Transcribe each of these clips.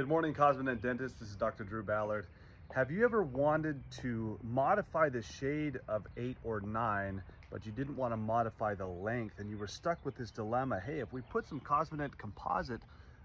Good morning, Cosmedent Dentist. This is Dr. Drew Ballard. Have you ever wanted to modify the shade of eight or nine, but you didn't want to modify the length and you were stuck with this dilemma? Hey, if we put some Cosmedent composite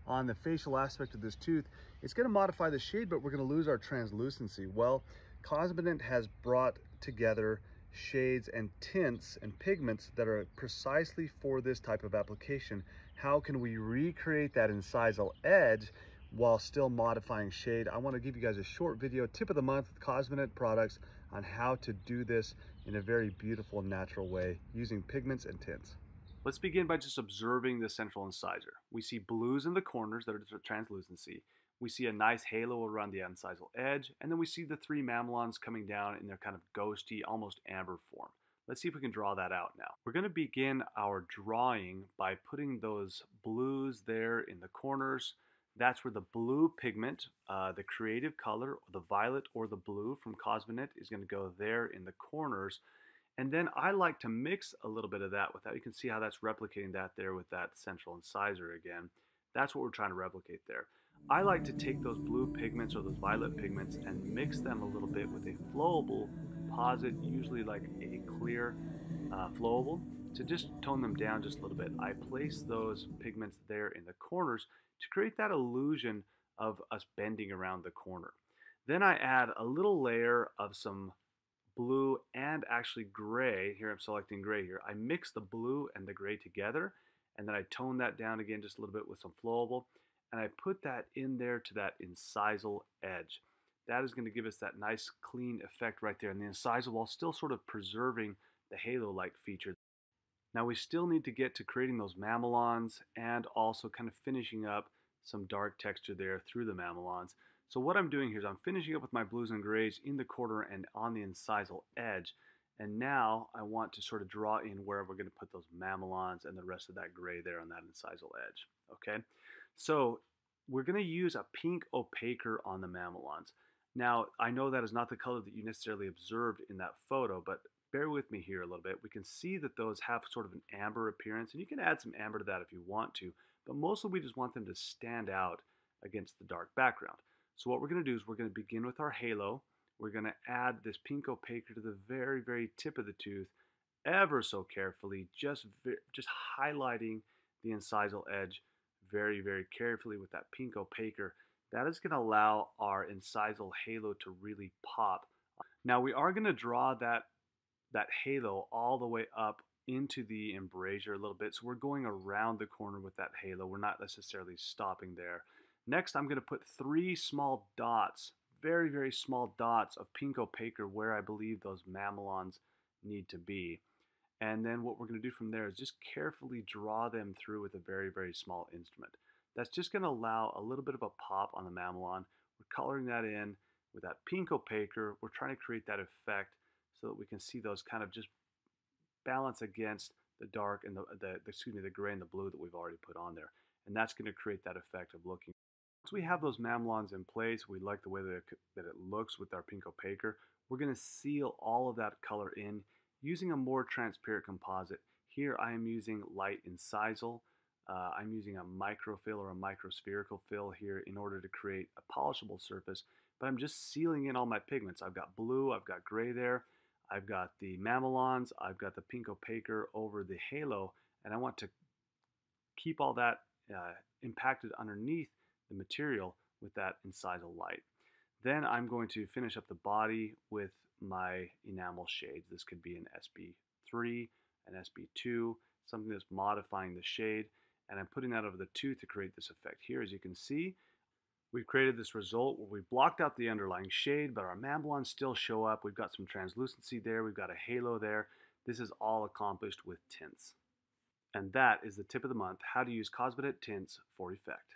on the facial aspect of this tooth, it's going to modify the shade, but we're going to lose our translucency. Well, Cosmedent has brought together shades and tints and pigments that are precisely for this type of application. How can we recreate that incisal edge while still modifying shade. I wanna give you guys a short video, tip of the month with Cosmedent products on how to do this in a very beautiful natural way using pigments and tints. Let's begin by just observing the central incisor. We see blues in the corners that are translucency. We see a nice halo around the incisal edge, and then we see the three mamelons coming down in their kind of ghosty, almost amber form. Let's see if we can draw that out now. We're going to begin our drawing by putting those blues there in the corners, that's where the blue pigment, uh, the creative color, the violet or the blue from Cosmedent is going to go there in the corners. And then I like to mix a little bit of that with that. You can see how that's replicating that there with that central incisor again. That's what we're trying to replicate there. I like to take those blue pigments or those violet pigments and mix them a little bit with a flowable composite, usually like a clear uh, flowable, to just tone them down just a little bit. I place those pigments there in the corners to create that illusion of us bending around the corner. Then I add a little layer of some blue and actually gray. Here I'm selecting gray here. I mix the blue and the gray together and then I tone that down again just a little bit with some flowable and I put that in there to that incisal edge. That is going to give us that nice clean effect right there in the incisal while still sort of preserving the halo-like feature now we still need to get to creating those mamelons and also kind of finishing up some dark texture there through the mamelons. So what I'm doing here is I'm finishing up with my blues and grays in the corner and on the incisal edge. And now I want to sort of draw in where we're going to put those mamelons and the rest of that gray there on that incisal edge. Okay, so we're going to use a pink opaquer on the mamelons. Now, I know that is not the color that you necessarily observed in that photo, but bear with me here a little bit. We can see that those have sort of an amber appearance, and you can add some amber to that if you want to, but mostly we just want them to stand out against the dark background. So what we're going to do is we're going to begin with our halo. We're going to add this pink opaquer to the very, very tip of the tooth ever so carefully, just, just highlighting the incisal edge very, very carefully with that pink opaquer. That is going to allow our incisal halo to really pop. Now we are going to draw that that halo all the way up into the embrasure a little bit. So we're going around the corner with that halo. We're not necessarily stopping there. Next, I'm going to put three small dots, very, very small dots of pink opaquer where I believe those mamelons need to be. And then what we're going to do from there is just carefully draw them through with a very, very small instrument. That's just going to allow a little bit of a pop on the mamelon. We're coloring that in with that pink opaquer. We're trying to create that effect so that we can see those kind of just balance against the dark and the, the, excuse me, the gray and the blue that we've already put on there. And that's going to create that effect of looking. Once we have those mamelons in place, we like the way that it, that it looks with our pink opaquer, we're going to seal all of that color in using a more transparent composite. Here I am using light incisal. Uh, I'm using a microfill or a microspherical fill here in order to create a polishable surface, but I'm just sealing in all my pigments. I've got blue, I've got gray there, I've got the mamelons, I've got the pink opaquer over the halo, and I want to keep all that uh, impacted underneath the material with that incisal light. Then I'm going to finish up the body with my enamel shades. This could be an SB3, an SB2, something that's modifying the shade, and I'm putting that over the tooth to create this effect. Here, as you can see, We've created this result where we've blocked out the underlying shade, but our mamelons still show up. We've got some translucency there. We've got a halo there. This is all accomplished with tints. And that is the tip of the month, how to use Cosmedent tints for effect.